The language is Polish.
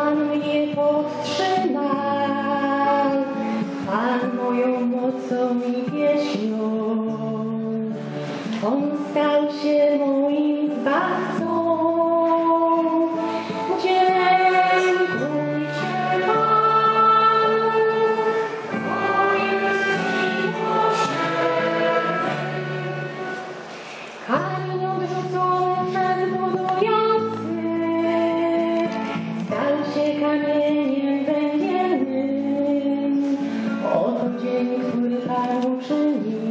Pan mnie powstrzymał. Pan moją mocą i pieśnią, On stał się moim 看绵延的烟雨我不介意谁会来爱上